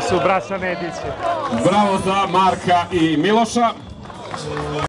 su braća Nedići. Bravo za Marka i Miloša.